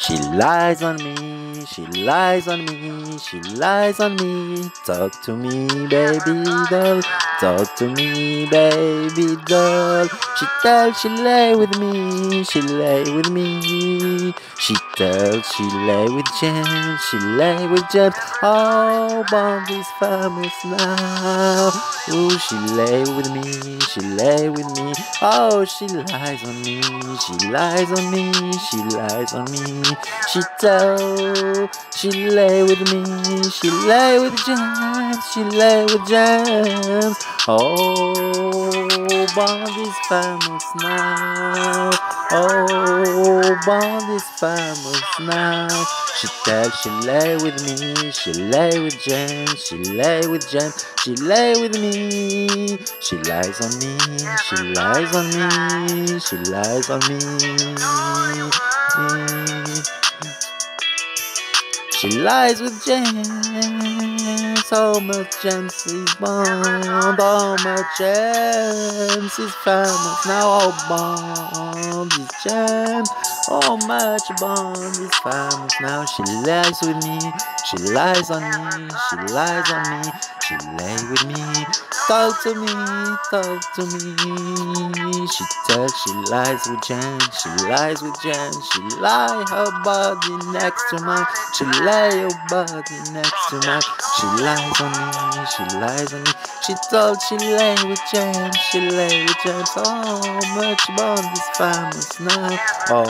She lies on me, she lies on me, she lies on me. Talk to me, baby doll. Talk to me, baby doll. She tells she lay with me, she lay with me. She tells she lay with James, she lay with James. Oh, Bond is famous now. Ooh, she lay with me, she lay with me. Oh, she lies on me, she lies on me, she lies on me. She she lay with me, she lay with James, she lay with James. Oh, Bond is famous now. Oh, Bond is famous now. She tell, she lay with me, she lay with James, she lay with James, she lay with me. She lies on me, she lies on me, she lies on me. She lies with James. So much James is bond. Oh, much James is famous. Now, oh, bond is James. Oh, much bond is famous. Now she lies with me. She lies on me. She lies on me. She lay with me. Talk to me. Talk to me. She tells she lies with James. She lies with James. She lie her body next to mine. She lay her body next to mine. She lies on me. She lies on me. She told she lay with James. She lay with James. Oh, much bond is famous now. Oh,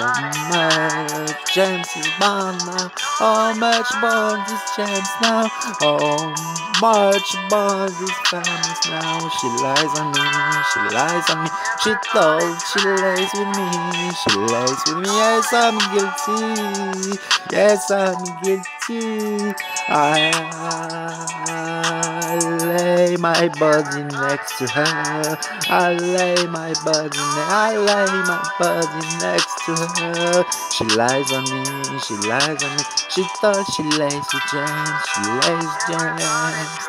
much James is bond now. Oh, much bond is James now. Oh, much bond is famous now. She lies on me. She lies on me. She told she lays with me. She lays with me. Yes, I'm guilty. Yes, I'm guilty. I my body next to her. I lay my body. I lay my body next to her. She lies on me. She lies on me. She thought she lays with James. She lays James.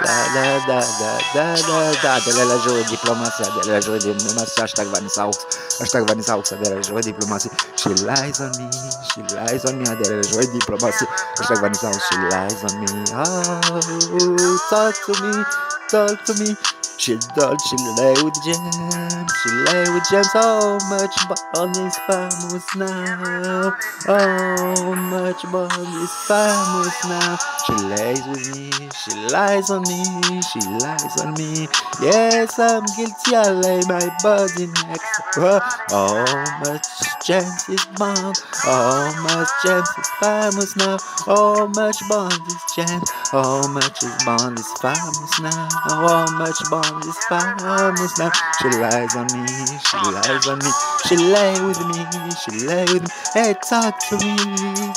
Da da da da da da da. Adel la joué diplomatie. Adel la joué diplomatie. Hashtag Vanessa Hawks. Hashtag Vanessa Hawks. Adel la joué diplomatie. She lies on me. She lies on me. Adel la joué diplomatie. Hashtag Vanessa Hawks. She lies on me. Oh, talk to me. Talk to me. She thought she lay with James. She lay with James. So much bond is famous now. Oh, much bond is famous now. She lies with me. She lies on me. She lies on me. Yes, I'm guilty. I lay my body next to her. Oh, much James is bond. Oh, much James is famous now. Oh, much bond is James. Oh, much is bond is famous now. Oh, much bond is famous now. She lies on me. She lies on me. She lay with me. She lay with me. Hey, talk to me.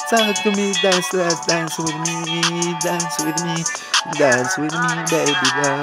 Talk to me. Dance, let's dance with me. Dance with me. Dance with me, baby doll.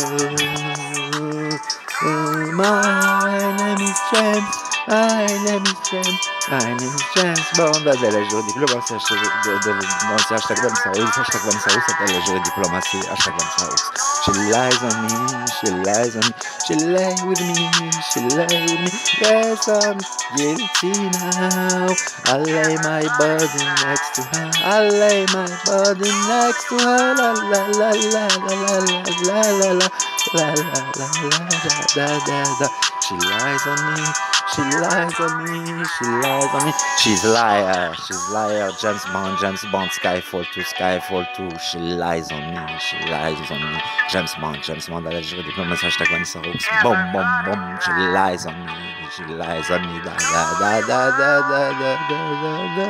Oh, my name is James. My name is. My name is James Bond. Adel joue diplomatie. Hashtag diplomatie. Hashtag Vanessa Hawks. Hashtag Vanessa Hawks. Adel joue diplomatie. Hashtag Vanessa Hawks. She lies on me. She lies on me. She lay with me. She lay with me. Yes, I'm guilty now. I lay my body next to her. I lay my body next to her. La la la la la la la la la la la la la la da da da. She lies on me. She lies on me. She lies on me. She's liar. She's liar. James Bond. James Bond. Skyfall 2. Skyfall 2. She lies on me. She lies on me. James Bond. James Bond. Elle a joué diplomatie. Hashtag Vanessa Hawks. Boom, boom, boom. She lies on me. She lies on me. Da da da da da da da da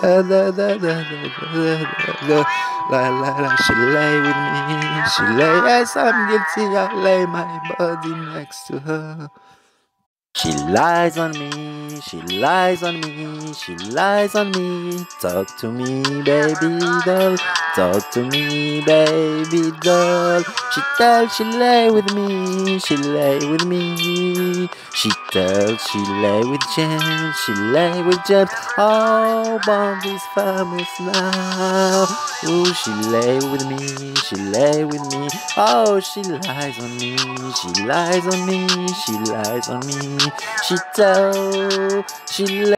da da da da da da da da La la la. She lay with me. She lay. Yes, I'm guilty. I lay my body next to her. She lies on me, she lies on me, she lies on me. Talk to me, baby doll. Talk to me, baby doll. She tells she lay with me, she lay with me. She tells she lay with James, she lay with James. Oh, Bond is famous now. Ooh, she lay with me, she lay with me. Oh, she lies on me, she lies on me, she lies on me. She tell, she